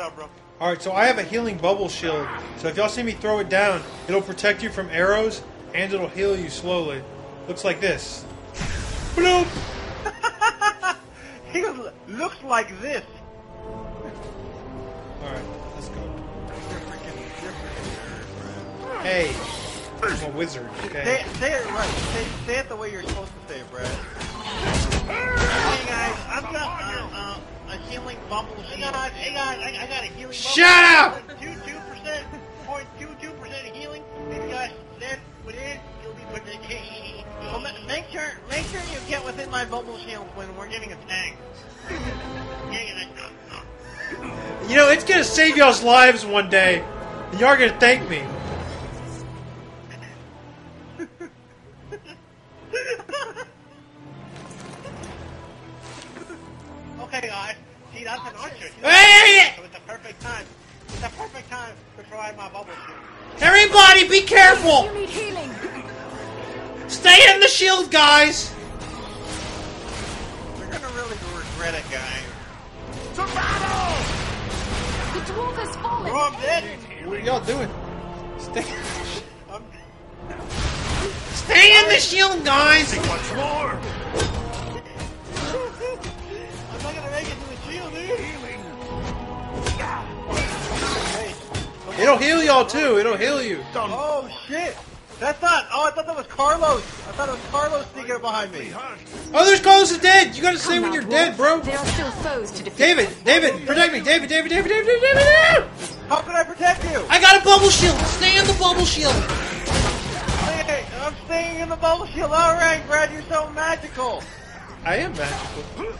Out, bro. Alright, so I have a healing bubble shield. So if y'all see me throw it down, it'll protect you from arrows and it'll heal you slowly. Looks like this. Bloop! He goes, looks like this. Alright, let's go. You're freaking, you're freaking nerd, Brad. Hey, I'm a wizard, Say, okay? say it right. Say, say it the way you're supposed to say it, Brad. Hey guys, I've got uh, uh, a healing bubble guys, hey guys, I, I got a healing Shut up! Two two percent, point two two percent healing. If you guys stand within, you'll be ma- make sure, make sure you get within my bubble shield when we're getting attacked. You know, it's gonna save y'all's lives one day. And y'all are gonna thank me. okay, guys. See, that's an archer. See, Hey, hey, hey! So it's a perfect time. It's a perfect time to try my bubble shield. Everybody, be careful! You need healing. Stay in the shield, guys! We're gonna really regret it, guys. The dwarf has fallen. Bro, I'm dead. What are y'all doing? Stay, I'm, stay in the shield, guys! Much more. It'll heal y'all too, it'll heal you. Oh shit! That's not. Oh, I thought that was Carlos. I thought it was Carlos sneaking up behind me. Oh, there's Carlos is dead! You gotta say when you're dead, bro! There are still foes to defeat. David, David, protect me! David, David, David, David, David, David, David! How can I protect you? I got a bubble shield! Stay in the bubble shield! Hey, I'm staying in the bubble shield. All right, Brad, you're so magical. I am magical.